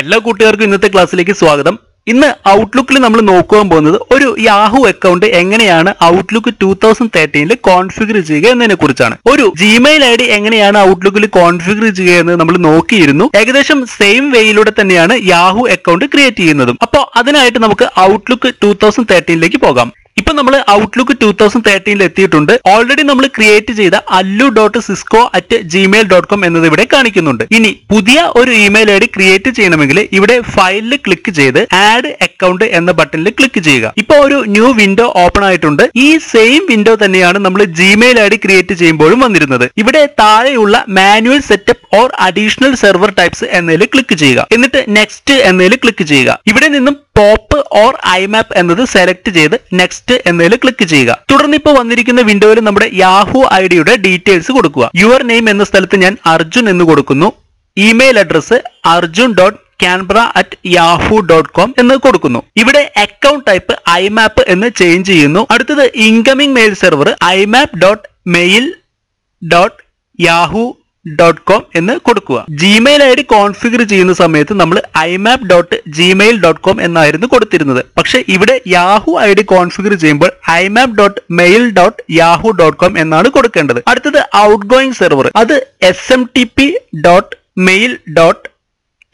എല്ലാ കൂട്ടുകാർക്കും ഇന്നത്തെ ക്ലാസ്സിലേക്ക് സ്വാഗതം. ഇന്ന് ഔട്ട്ലുക്കിൽ നമ്മൾ നോക്കുവാൻ പോകുന്നത് ഒരു യാഹു അക്കൗണ്ട് എങ്ങനെയാണ് ഔട്ട്ലുക്ക് ടൂ തൗസൻഡ് തേർട്ടീനിൽ കോൺഫിഗർ ചെയ്യുക എന്നതിനെ കുറിച്ചാണ്. ഒരു ജിമെയിൽ ഐ ഡി എങ്ങനെയാണ് ഔട്ട്ലുക്കിൽ കോൺഫിഗർ ചെയ്യുക എന്ന് നമ്മൾ നോക്കിയിരുന്നു. ഏകദേശം സെയിം വേയിലൂടെ തന്നെയാണ് യാഹു അക്കൗണ്ട് ക്രിയേറ്റ് ചെയ്യുന്നതും. അപ്പോൾ അതിനായിട്ട് നമുക്ക് ഔട്ട്ലുക്ക് ടൂ തൗസൻഡ് തേർട്ടീനിലേക്ക് പോകാം. ഇപ്പൊ നമ്മൾ ഔട്ട്ലുക്ക് ടൂ തൗസൻഡ് തേർട്ടീനിൽ എത്തിയിട്ടുണ്ട്. ഓൾറെഡി നമ്മൾ ക്രിയേറ്റ് ചെയ്ത Allu dot Cisco at Gmail dot com എന്നത് ഇവിടെ കാണിക്കുന്നുണ്ട്. ഇനി പുതിയ ഒരു ഇമെയിൽ ഐ ഡി ക്രിയേറ്റ് ചെയ്യണമെങ്കിൽ ഇവിടെ ഫയലിൽ ക്ലിക്ക് ചെയ്ത് ആഡ് അക്കൗണ്ട് എന്ന ബട്ടണിൽ ക്ലിക്ക് ചെയ്യുക. ഇപ്പൊ ഒരു ന്യൂ വിൻഡോ ഓപ്പൺ ആയിട്ടുണ്ട്. ഈ സെയിം വിൻഡോ തന്നെയാണ് നമ്മൾ ജിമെയിൽ ഐ ഡി ക്രിയേറ്റ് ചെയ്യുമ്പോഴും വന്നിരുന്നത്. ഇവിടെ താഴെയുള്ള manual setup or additional server types എന്നതിൽ ക്ലിക്ക് ചെയ്യുക. എന്നിട്ട് നെക്സ്റ്റ് എന്നതിൽ ക്ലിക്ക് ചെയ്യുക. ഇവിടെ നിന്നും പോപ്പ് ഓർ ഐമാപ്പ് എന്നത് സെലക്ട് ചെയ്ത് നെക്സ്റ്റ് എന്നതിൽ ക്ലിക്ക് ചെയ്യുക. തുടർന്ന് ഇപ്പോൾ വന്നിരിക്കുന്ന വിൻഡോയിൽ നമ്മുടെ യാഹു ഐഡിയുടെ ഡിയുടെ ഡീറ്റെയിൽസ് കൊടുക്കുക. യുവർ നെയിം എന്ന സ്ഥലത്ത് ഞാൻ അർജുൻ എന്ന് കൊടുക്കുന്നു. Email address Arjun dot Canberra at Yahoo dot com എന്ന് കൊടുക്കുന്നു. ഇവിടെ അക്കൗണ്ട് ടൈപ്പ് ഐമാപ്പ് എന്ന് ചേഞ്ച് ചെയ്യുന്നു. അടുത്തത് incoming mail server IMAP dot mail dot Yahoo dot com എന്ന് കൊടുക്കുക. ജിമെയിൽ ഐ ഡി കോൺഫിഗർ ചെയ്യുന്ന സമയത്ത് നമ്മൾ IMAP dot Gmail dot com എന്നായിരുന്നു കൊടുത്തിരുന്നത്. പക്ഷെ ഇവിടെ യാഹു ഐ ഡി കോൺഫിഗർ ചെയ്യുമ്പോൾ IMAP dot mail dot Yahoo dot com എന്നാണ് കൊടുക്കേണ്ടത്. അടുത്തത് ഔട്ട് ഗോയിങ് സെർവർ അത് S M T P dot mail dot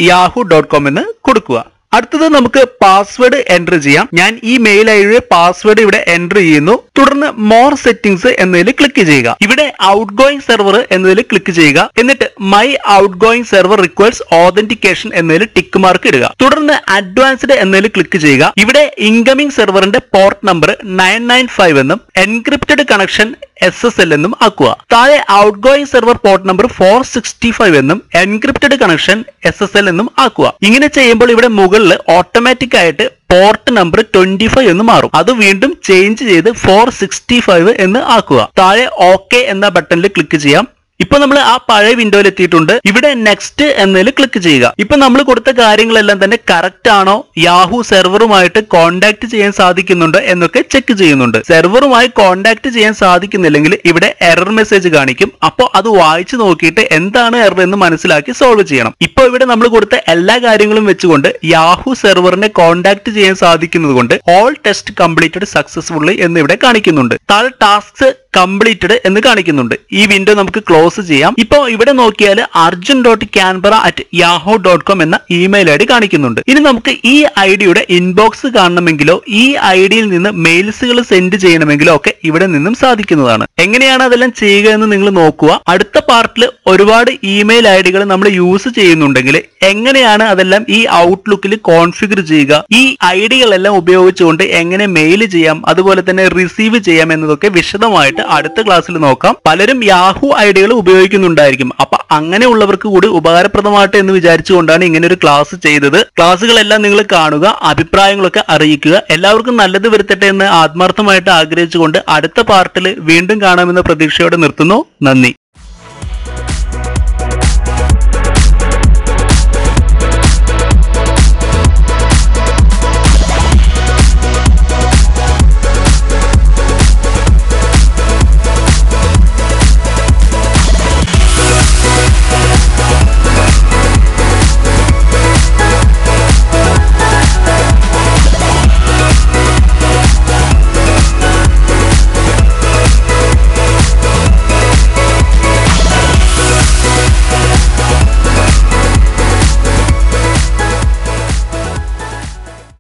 Yahoo dot com എന്ന് കൊടുക്കുക. അടുത്തത് നമുക്ക് പാസ്വേഡ് എന്റർ ചെയ്യാം. ഞാൻ ഈ മെയിൽ ഐഡിയുടെ പാസ്വേഡ് ഇവിടെ എന്റർ ചെയ്യുന്നു. തുടർന്ന് മോർ സെറ്റിംഗ്സ് എന്നതിൽ ക്ലിക്ക് ചെയ്യുക. ഇവിടെ ഔട്ട് ഗോയിങ് സെർവർ എന്നതിൽ ക്ലിക്ക് ചെയ്യുക. എന്നിട്ട് my outgoing server requires authentication എന്നതിൽ ടിക്ക് മാർക്ക് ഇടുക. തുടർന്ന് അഡ്വാൻസ്ഡ് എന്നതിൽ ക്ലിക്ക് ചെയ്യുക. ഇവിടെ incoming സെർവറിന്റെ port number nine nine five എന്നും encrypted connection S S L എന്നും ആക്കുക. താഴെ outgoing server port number four sixty five എന്നും encrypted connection S S L എന്നും ആക്കുക. ഇങ്ങനെ ചെയ്യുമ്പോൾ ഇവിടെ മുകളിൽ ഓട്ടോമാറ്റിക് ആയിട്ട് പോർട്ട് നമ്പർ ട്വന്റി ഫൈവ് എന്ന് മാറും. അത് വീണ്ടും ചേഞ്ച് ചെയ്ത് ഫോർ സിക്സ്റ്റി ഫൈവ് എന്ന് ആക്കുക. താഴെ ഓക്കെ എന്ന ബട്ടണിൽ ക്ലിക്ക് ചെയ്യാം. ഇപ്പൊ നമ്മൾ ആ പഴയ വിൻഡോയിൽ എത്തിയിട്ടുണ്ട്. ഇവിടെ നെക്സ്റ്റ് എന്നതിൽ ക്ലിക്ക് ചെയ്യുക. ഇപ്പൊ നമ്മൾ കൊടുത്ത കാര്യങ്ങളെല്ലാം തന്നെ കറക്റ്റ് ആണോ? യാഹു സെർവറുമായിട്ട് കോണ്ടാക്ട് ചെയ്യാൻ സാധിക്കുന്നുണ്ടോ എന്നൊക്കെ ചെക്ക് ചെയ്യുന്നുണ്ട്. സെർവറുമായി കോണ്ടാക്ട് ചെയ്യാൻ സാധിക്കുന്നില്ലെങ്കിൽ ഇവിടെ എറർ മെസ്സേജ് കാണിക്കും. അപ്പോൾ അത് വായിച്ചു നോക്കിയിട്ട് എന്താണ് എറർ എന്ന് മനസ്സിലാക്കി സോൾവ് ചെയ്യണം. ഇപ്പൊ ഇവിടെ നമ്മൾ കൊടുത്ത എല്ലാ കാര്യങ്ങളും വെച്ചുകൊണ്ട് യാഹു സെർവറിനെ കോണ്ടാക്ട് ചെയ്യാൻ സാധിക്കുന്നത് കൊണ്ട് ഓൾ ടെസ്റ്റ് കംപ്ലീറ്റഡ് സക്സസ്ഫുള്ളി എന്ന് ഇവിടെ കാണിക്കുന്നുണ്ട്. താഴെ ടാസ്ക് കംപ്ലീറ്റഡ് എന്ന് കാണിക്കുന്നുണ്ട്. ഈ വിൻഡോ നമുക്ക് ക്ലോസ് ചെയ്യാം. ഇപ്പൊ ഇവിടെ നോക്കിയാൽ Arjun dot Canberra at Yahoo dot com എന്ന ഇമെയിൽ ഐ ഡി കാണിക്കുന്നുണ്ട്. ഇനി നമുക്ക് ഈ ഐ ഡിയുടെ ഇൻബോക്സ് കാണണമെങ്കിലോ ഈ ഐ ഡിയിൽ നിന്ന് മെയിൽസുകൾ സെൻഡ് ചെയ്യണമെങ്കിലോ ഒക്കെ ഇവിടെ നിന്നും സാധിക്കുന്നതാണ്. എങ്ങനെയാണ് അതെല്ലാം ചെയ്യുക എന്ന് നിങ്ങൾ നോക്കുക. അടുത്ത പാർട്ടിൽ ഒരുപാട് ഇമെയിൽ ഐ ഡികൾ നമ്മൾ യൂസ് ചെയ്യുന്നുണ്ടെങ്കിൽ എങ്ങനെയാണ് അതെല്ലാം ഈ ഔട്ട്ലുക്കിൽ കോൺഫിഗർ ചെയ്യുക ഈ ഐ ഡികളെല്ലാം ഉപയോഗിച്ചുകൊണ്ട് എങ്ങനെ മെയിൽ ചെയ്യാം അതുപോലെ തന്നെ റിസീവ് ചെയ്യാം എന്നതൊക്കെ വിശദമായിട്ട് അടുത്ത ക്ലാസ്സിൽ നോക്കാം. പലരും യാഹു ഐഡികൾ ഉപയോഗിക്കുന്നുണ്ടായിരിക്കും. അപ്പൊ അങ്ങനെയുള്ളവർക്ക് കൂടി ഉപകാരപ്രദമായിട്ട് എന്ന് വിചാരിച്ചുകൊണ്ടാണ് ഇങ്ങനെ ഒരു ക്ലാസ് ചെയ്തത്. ക്ലാസ്സുകളെല്ലാം നിങ്ങൾ കാണുക അഭിപ്രായങ്ങളൊക്കെ അറിയിക്കുക. എല്ലാവർക്കും നല്ലത് വരുത്തട്ടെ എന്ന് ആത്മാർത്ഥമായിട്ട് ആഗ്രഹിച്ചുകൊണ്ട് അടുത്ത പാർട്ടിൽ വീണ്ടും കാണാമെന്ന പ്രതീക്ഷയോടെ നിർത്തുന്നു. നന്ദി.